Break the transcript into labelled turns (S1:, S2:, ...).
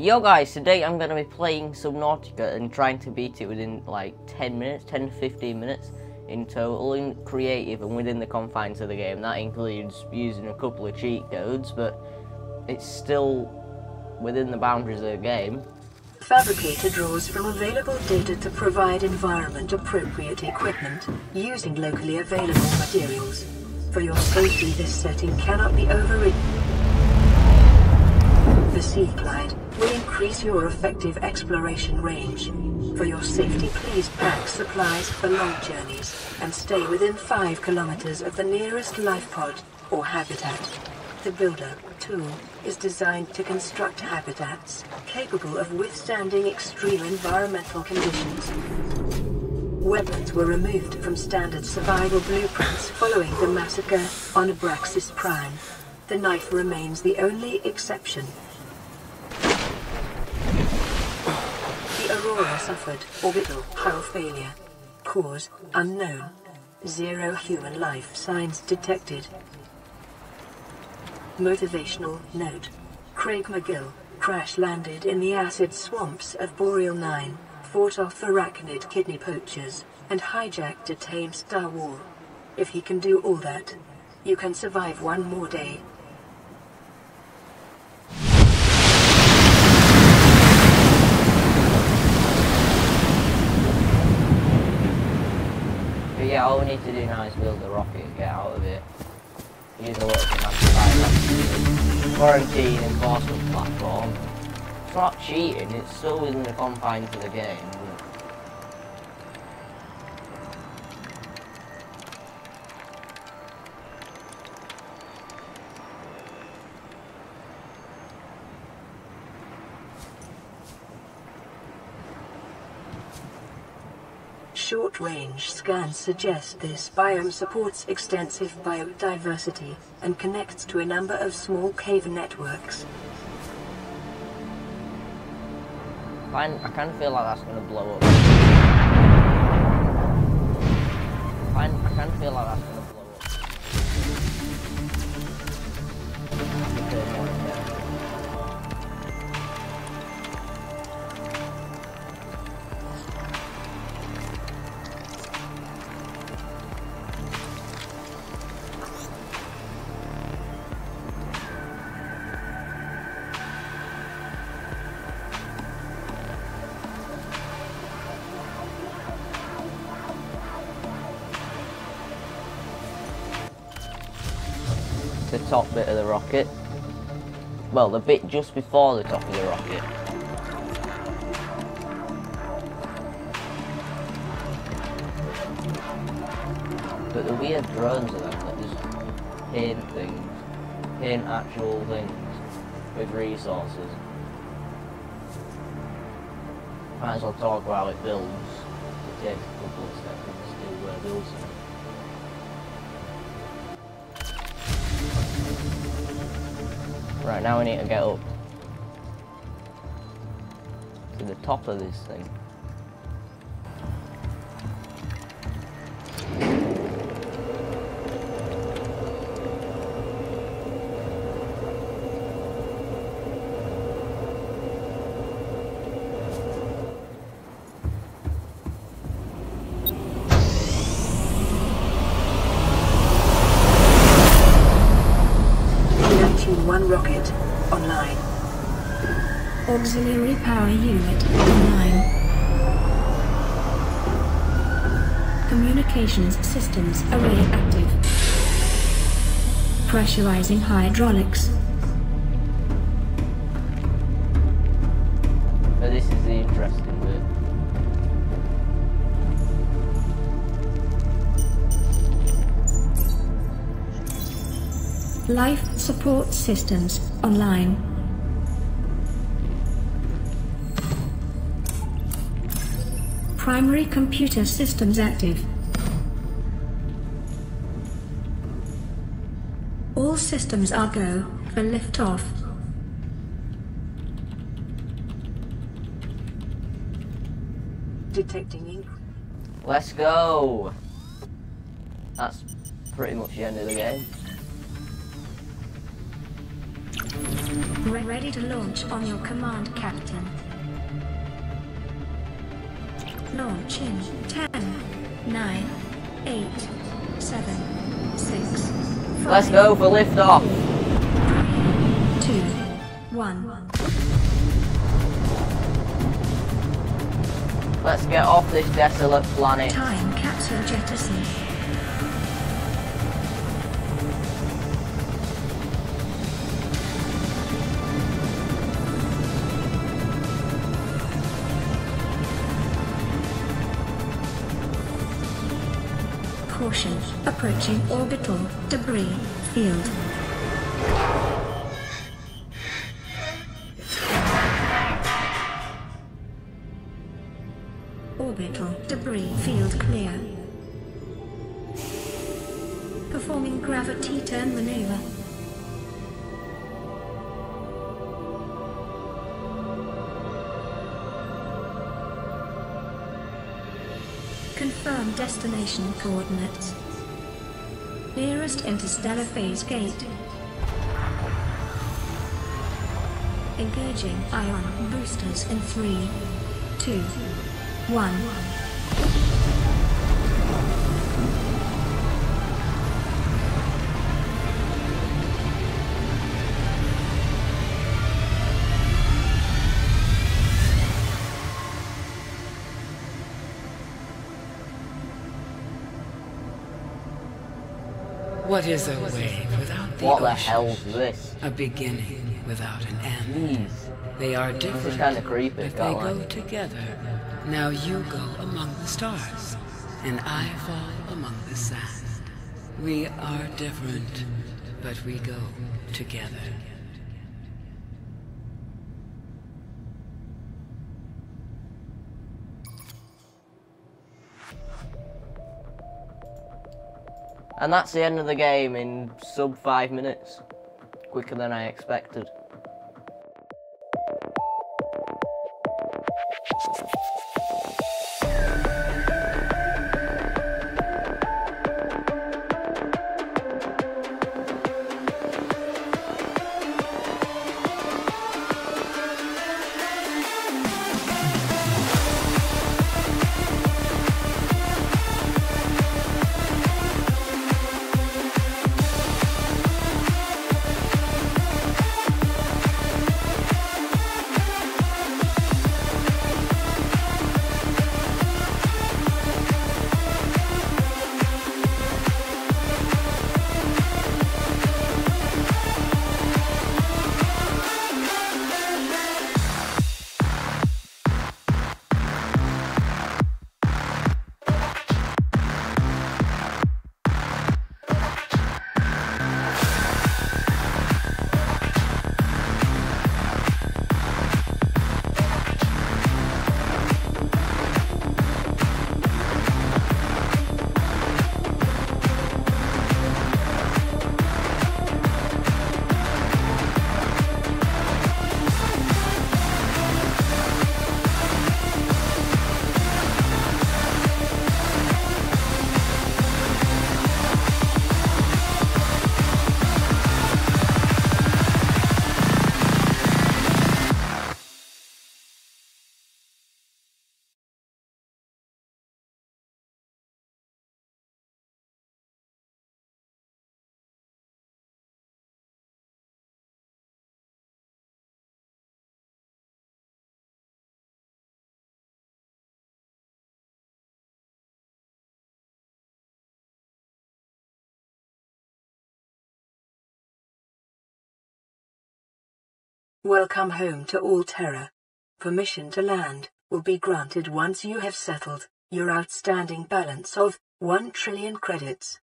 S1: Yo guys, today I'm going to be playing Subnautica and trying to beat it within like 10 minutes, 10 to 15 minutes in total in creative and within the confines of the game. That includes using a couple of cheat codes, but it's still within the boundaries of the game.
S2: Fabricator draws from available data to provide environment appropriate equipment using locally available materials. For your safety, this setting cannot be overridden. The Sea Glide will increase your effective exploration range. For your safety, please pack supplies for long journeys and stay within 5 kilometers of the nearest life pod or habitat. The Builder tool is designed to construct habitats capable of withstanding extreme environmental conditions. Weapons were removed from standard survival blueprints following the massacre on Abraxas Prime. The knife remains the only exception Aurora suffered orbital hull failure. Cause unknown. Zero human life signs detected. Motivational note. Craig McGill crash landed in the acid swamps of Boreal 9, fought off arachnid kidney poachers, and hijacked a tame Star Whale. If he can do all that, you can survive one more day.
S1: To is build a rocket and get out of it. Use a little command Quarantine enforcement platform. It's not cheating, it's still within the confines of the game.
S2: Short-range scans suggest this biome supports extensive biodiversity and connects to a number of small cave networks.
S1: I, kind of feel like that's going to blow up. The top bit of the rocket. Well, the bit just before the top of the rocket. But the weird drones are them that just paint things, paint actual things with resources. Might as well talk about it builds. It takes a couple of seconds to uh, build something. Right, now we need to get up to the top of this thing.
S3: Auxiliary power unit online. Communications systems array active. Pressurizing hydraulics.
S1: This is the interesting
S3: bit. Life support systems online. Primary computer systems active. All systems are go for liftoff.
S2: Detecting ink.
S1: Let's go! That's pretty much the end of the game.
S3: Re- ready to launch on your command, Captain. Launch in 10, 9, 8, 7, 6, 5,
S1: Let's go for liftoff.
S3: 2, 1.
S1: Let's get off this desolate planet.
S3: Time capsule jettisoned. Caution, approaching orbital debris field. Orbital debris field clear. Performing gravity turn maneuver. Confirm destination coordinates. Nearest interstellar phase gate. Engaging ion boosters in three, two, one.
S4: What is a wave without the
S1: What the
S4: ocean?
S1: hell's this?
S4: A beginning without an end.
S1: Jeez.
S4: They are
S1: This
S4: different,
S1: is kinda creepy,
S4: but they go together. Now you go among the stars, and I fall among the sand. We are different, but we go together.
S1: And that's the end of the game in sub five minutes. Quicker than I expected.
S2: Welcome home to Alterra. Permission to land will be granted once you have settled your outstanding balance of 1 trillion credits.